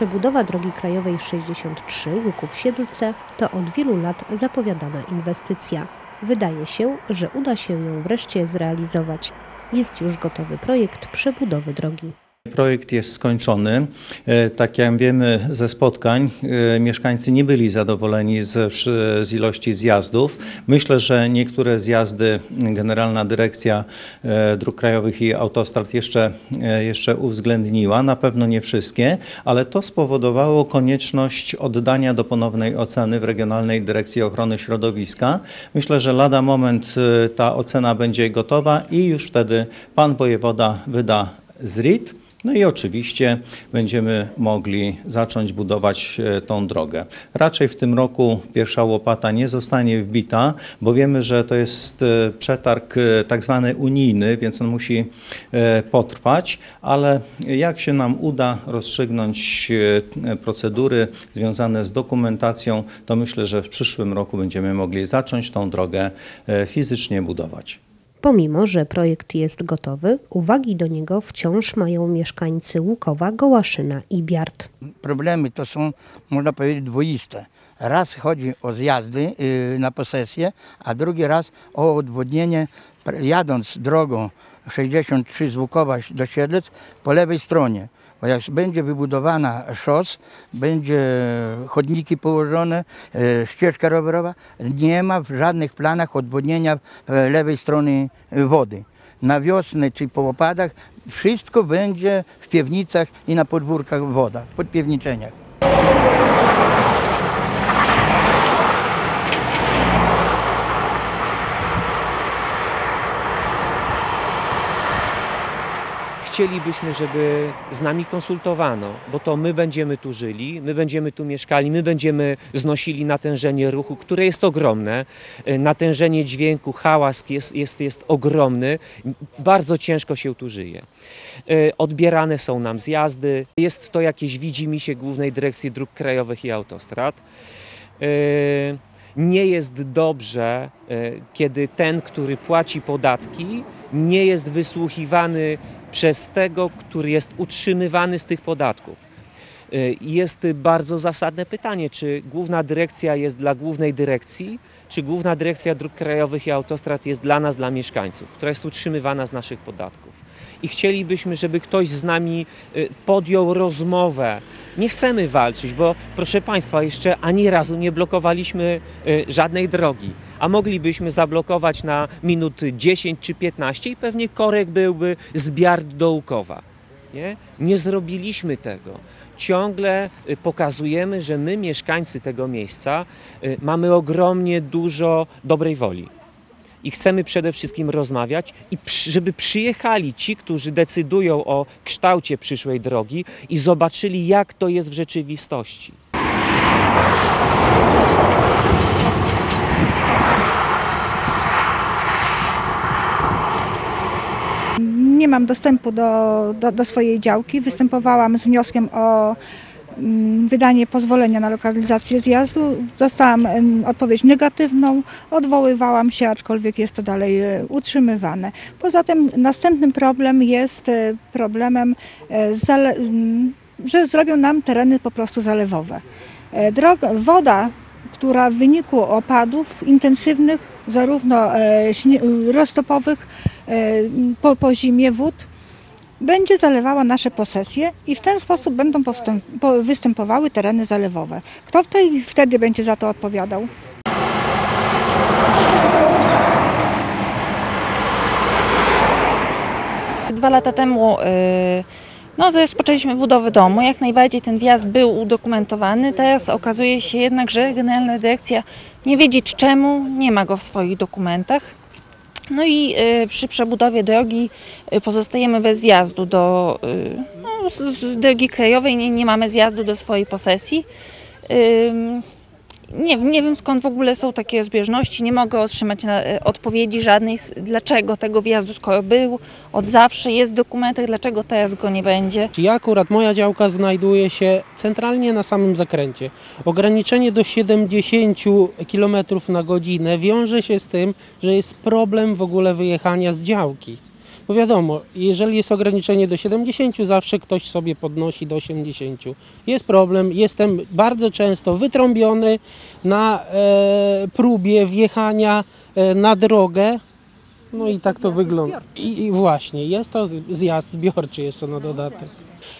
Przebudowa drogi krajowej 63 Łuków-Siedlce to od wielu lat zapowiadana inwestycja. Wydaje się, że uda się ją wreszcie zrealizować. Jest już gotowy projekt przebudowy drogi. Projekt jest skończony. E, Tak jak wiemy ze spotkań, e, mieszkańcy nie byli zadowoleni z, z ilości zjazdów. Myślę, że niektóre zjazdy Generalna Dyrekcja e, Dróg Krajowych i Autostrad jeszcze, jeszcze uwzględniła, na pewno nie wszystkie, ale to spowodowało konieczność oddania do ponownej oceny w Regionalnej Dyrekcji Ochrony Środowiska. Myślę, że lada moment ta ocena będzie gotowa i już wtedy pan wojewoda wyda ZRIT. No i oczywiście będziemy mogli zacząć budować e, tą drogę. Raczej w tym roku pierwsza łopata nie zostanie wbita, bo wiemy, że to jest e, przetarg e, tak zwany unijny, więc on musi potrwać, ale jak się nam uda rozstrzygnąć procedury związane z dokumentacją, to myślę, że w przyszłym roku będziemy mogli zacząć tą drogę fizycznie budować. Pomimo, że projekt jest gotowy, uwagi do niego wciąż mają mieszkańcy Łukowa, Gołaszyna i Biart. problemy to są, można powiedzieć, dwoiste. Raz chodzi o zjazdy y, na posesję, a drugi raz o odwodnienie, jadąc drogą 63 z Łukowa do Siedlec po lewej stronie. Bo jak będzie wybudowana szos, będzie chodniki położone, e, ścieżka rowerowa, nie ma w żadnych planach odwodnienia e, lewej strony e, wody. Na wiosnę czy po opadach wszystko będzie w piwnicach i na podwórkach woda, w podpiwniczeniach. Chcielibyśmy, żeby z nami konsultowano, bo to my będziemy tu żyli, my będziemy tu mieszkali, my będziemy znosili natężenie ruchu, które jest ogromne. E, Natężenie dźwięku, hałas jest, jest, jest ogromny. Bardzo ciężko się tu żyje. E, Odbierane są nam zjazdy. Jest to jakieś widzimisię Głównej Dyrekcji Dróg Krajowych i Autostrad. E, Nie jest dobrze, kiedy ten, który płaci podatki, nie jest wysłuchiwany przez tego, który jest utrzymywany z tych podatków. Y, Jest bardzo zasadne pytanie, czy główna dyrekcja jest dla głównej dyrekcji, czy główna dyrekcja dróg krajowych i autostrad jest dla nas, dla mieszkańców, która jest utrzymywana z naszych podatków. I chcielibyśmy, żeby ktoś z nami y, podjął rozmowę. Nie chcemy walczyć, bo proszę Państwa, jeszcze ani razu nie blokowaliśmy y, żadnej drogi, a moglibyśmy zablokować na minut 10 czy 15 i pewnie korek byłby z Biard do Łukowa. Nie? nie zrobiliśmy tego. Ciągle y, pokazujemy, że my, mieszkańcy tego miejsca, y, mamy ogromnie dużo dobrej woli. I chcemy przede wszystkim rozmawiać i żeby przyjechali ci, którzy decydują o kształcie przyszłej drogi i zobaczyli, jak to jest w rzeczywistości. nie mam dostępu do, do, do swojej działki. Występowałam z wnioskiem o wydanie pozwolenia na lokalizację zjazdu. Dostałam odpowiedź negatywną, odwoływałam się, aczkolwiek jest to dalej e, utrzymywane. Poza tym następnym problem jest e, problemem, e, zale, m, że zrobią nam tereny po prostu zalewowe. Droga, woda, która w wyniku opadów intensywnych, zarówno roztopowych, po, po zimie wód, będzie zalewała nasze posesje i w ten sposób będą występowały tereny zalewowe. Kto tej, wtedy będzie za to odpowiadał? Dwa lata temu y, no, rozpoczęliśmy budowę domu. Jak najbardziej ten wjazd był udokumentowany. Teraz okazuje się jednak, że Generalna Dyrekcja nie wiedzieć czemu nie ma go w swoich dokumentach. No i y, przy przebudowie drogi y, pozostajemy bez zjazdu do y, no, z, drogi krajowej, nie, nie mamy zjazdu do swojej posesji. Nie, nie wiem skąd w ogóle są takie zbieżności, nie mogę otrzymać na, e, odpowiedzi żadnej, dlaczego tego wjazdu, skoro był od zawsze, jest w dokumentach, dlaczego teraz go nie będzie. Ja akurat moja działka znajduje się centralnie na samym zakręcie. Ograniczenie do 70 km na godzinę wiąże się z tym, że jest problem w ogóle wyjechania z działki. Bo wiadomo, jeżeli jest ograniczenie do 70, zawsze ktoś sobie podnosi do 80. Jest problem, jestem bardzo często wytrąbiony na e, próbie wjechania e, na drogę. No i tak to wygląda. I, I właśnie, jest to zjazd zbiorczy jeszcze na dodatek.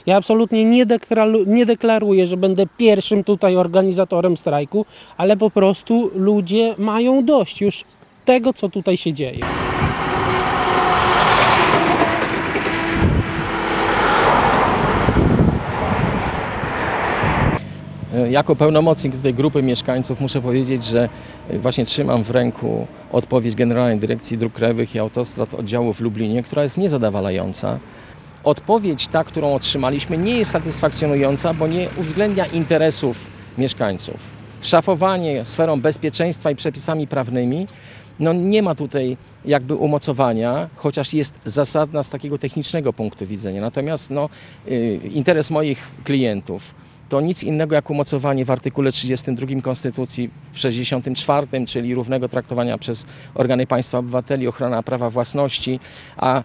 Ja absolutnie nie, deklaru, nie deklaruję, że będę pierwszym tutaj organizatorem strajku, ale po prostu ludzie mają dość już tego, co tutaj się dzieje. Jako pełnomocnik tej grupy mieszkańców muszę powiedzieć, że właśnie trzymam w ręku odpowiedź Generalnej Dyrekcji Dróg Krajowych i Autostrad oddziału w Lublinie, która jest niezadowalająca. Odpowiedź ta, którą otrzymaliśmy, nie jest satysfakcjonująca, bo nie uwzględnia interesów mieszkańców. Szafowanie sferą bezpieczeństwa i przepisami prawnymi no nie ma tutaj jakby umocowania, chociaż jest zasadna z takiego technicznego punktu widzenia. Natomiast no, y, interes moich klientów to nic innego jak umocowanie w artykule 32 Konstytucji, w 64, czyli równego traktowania przez organy państwa obywateli, ochrona prawa własności, a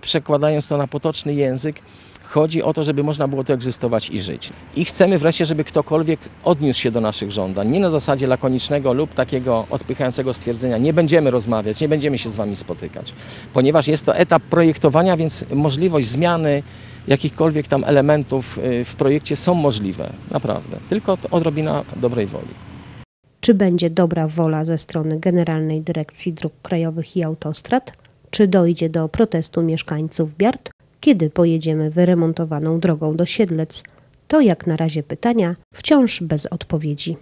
przekładając to na potoczny język, chodzi o to, żeby można było tu egzystować i żyć. I chcemy wreszcie, żeby ktokolwiek odniósł się do naszych żądań, nie na zasadzie lakonicznego lub takiego odpychającego stwierdzenia, nie będziemy rozmawiać, nie będziemy się z Wami spotykać, ponieważ jest to etap projektowania, więc możliwość zmiany jakichkolwiek tam elementów y, w projekcie są możliwe, naprawdę. Tylko odrobina dobrej woli. Czy będzie dobra wola ze strony Generalnej Dyrekcji Dróg Krajowych i Autostrad? Czy dojdzie do protestu mieszkańców Biart? Kiedy pojedziemy wyremontowaną drogą do Siedlec? To jak na razie pytania wciąż bez odpowiedzi.